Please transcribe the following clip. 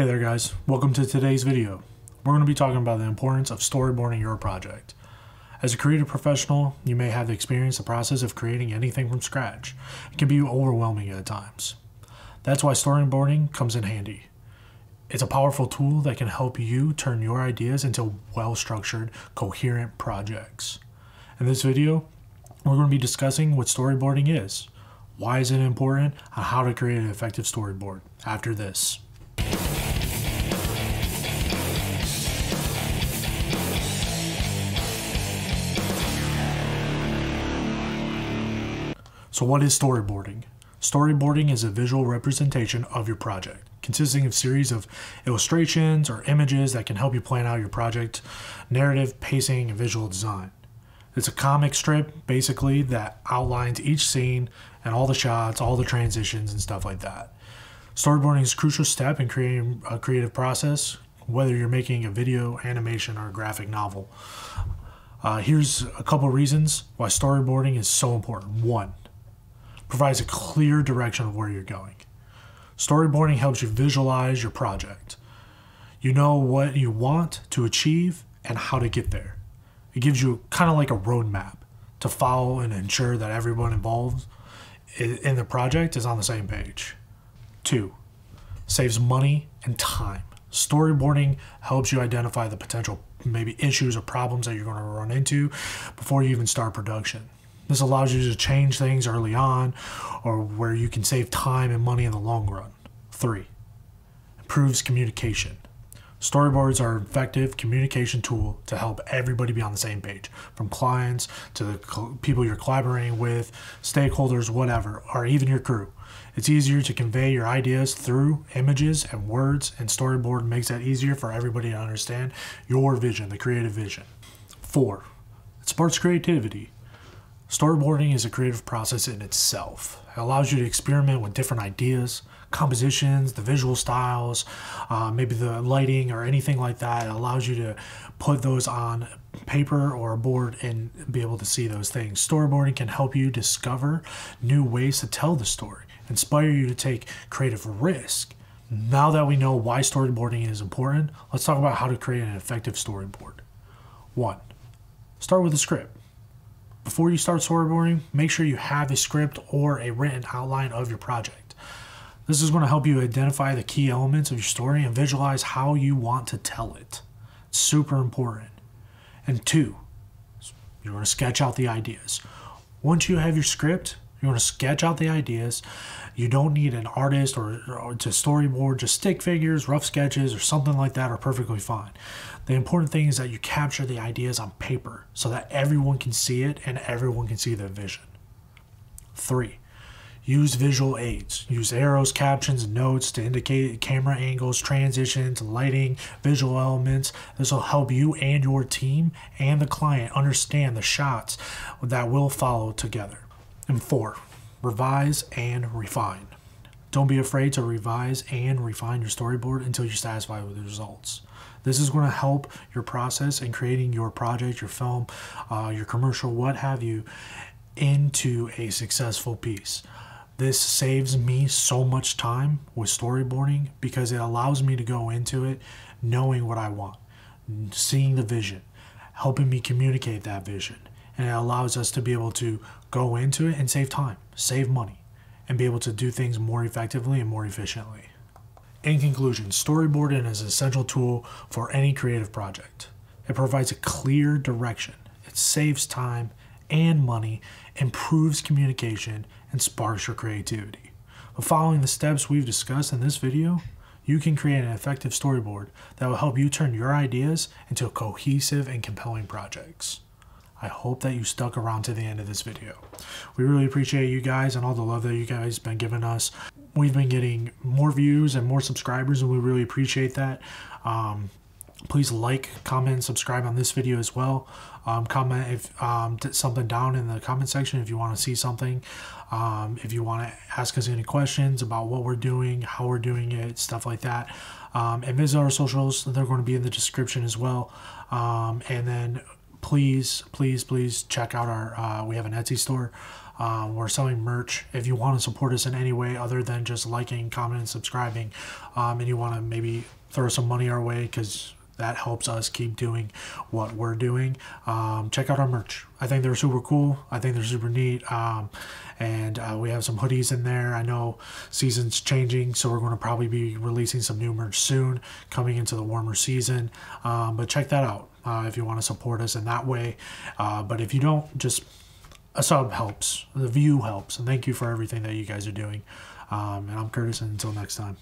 Hey there guys, welcome to today's video. We're going to be talking about the importance of storyboarding your project. As a creative professional, you may have experienced the process of creating anything from scratch. It can be overwhelming at times. That's why storyboarding comes in handy. It's a powerful tool that can help you turn your ideas into well-structured, coherent projects. In this video, we're going to be discussing what storyboarding is, why is it important, and how to create an effective storyboard after this. So, what is storyboarding? Storyboarding is a visual representation of your project, consisting of series of illustrations or images that can help you plan out your project, narrative, pacing, and visual design. It's a comic strip, basically, that outlines each scene and all the shots, all the transitions, and stuff like that. Storyboarding is a crucial step in creating a creative process, whether you're making a video, animation, or a graphic novel. Uh, here's a couple reasons why storyboarding is so important. One, provides a clear direction of where you're going. Storyboarding helps you visualize your project. You know what you want to achieve and how to get there. It gives you kind of like a roadmap to follow and ensure that everyone involved in the project is on the same page. Two, saves money and time. Storyboarding helps you identify the potential maybe issues or problems that you're going to run into before you even start production. This allows you to change things early on or where you can save time and money in the long run. Three, improves communication. Storyboards are an effective communication tool to help everybody be on the same page, from clients to the people you're collaborating with, stakeholders, whatever, or even your crew. It's easier to convey your ideas through images and words, and storyboard makes that easier for everybody to understand your vision, the creative vision. Four, it sparks creativity. Storyboarding is a creative process in itself. It allows you to experiment with different ideas, compositions, the visual styles, uh, maybe the lighting or anything like that. It allows you to put those on paper or a board and be able to see those things. Storyboarding can help you discover new ways to tell the story, inspire you to take creative risk. Now that we know why storyboarding is important, let's talk about how to create an effective storyboard. One, start with a script. Before you start storyboarding, make sure you have a script or a written outline of your project. This is going to help you identify the key elements of your story and visualize how you want to tell it. It's super important. And two, you're going to sketch out the ideas. Once you have your script, you're going to sketch out the ideas. You don't need an artist or, or, to storyboard, just stick figures, rough sketches, or something like that are perfectly fine. The important thing is that you capture the ideas on paper so that everyone can see it and everyone can see the vision. Three, use visual aids. Use arrows, captions, notes to indicate camera angles, transitions, lighting, visual elements. This will help you and your team and the client understand the shots that will follow together. And four, revise and refine. Don't be afraid to revise and refine your storyboard until you're satisfied with the results. This is going to help your process in creating your project, your film, uh, your commercial, what have you, into a successful piece. This saves me so much time with storyboarding because it allows me to go into it knowing what I want, seeing the vision, helping me communicate that vision. And it allows us to be able to go into it and save time, save money, and be able to do things more effectively and more efficiently. In conclusion, storyboarding is an essential tool for any creative project. It provides a clear direction, it saves time and money, improves communication, and sparks your creativity. But following the steps we've discussed in this video, you can create an effective storyboard that will help you turn your ideas into cohesive and compelling projects. I hope that you stuck around to the end of this video. We really appreciate you guys and all the love that you guys have been giving us we've been getting more views and more subscribers, and we really appreciate that. Um, please like, comment, subscribe on this video as well. Um, comment if um, something down in the comment section if you want to see something. Um, if you want to ask us any questions about what we're doing, how we're doing it, stuff like that. Um, and visit our socials; they're going to be in the description as well. Um, and then please, please, please check out our. Uh, we have an Etsy store. Um, we're selling merch. If you want to support us in any way other than just liking, commenting, subscribing, um, and you want to maybe throw some money our way because that helps us keep doing what we're doing. Um, check out our merch. I think they're super cool. I think they're super neat. Um, and uh, we have some hoodies in there. I know season's changing, so we're going to probably be releasing some new merch soon coming into the warmer season. Um, but check that out uh, if you want to support us in that way. Uh, but if you don't, just a sub helps. The view helps. And thank you for everything that you guys are doing. Um, and I'm Curtis, and until next time.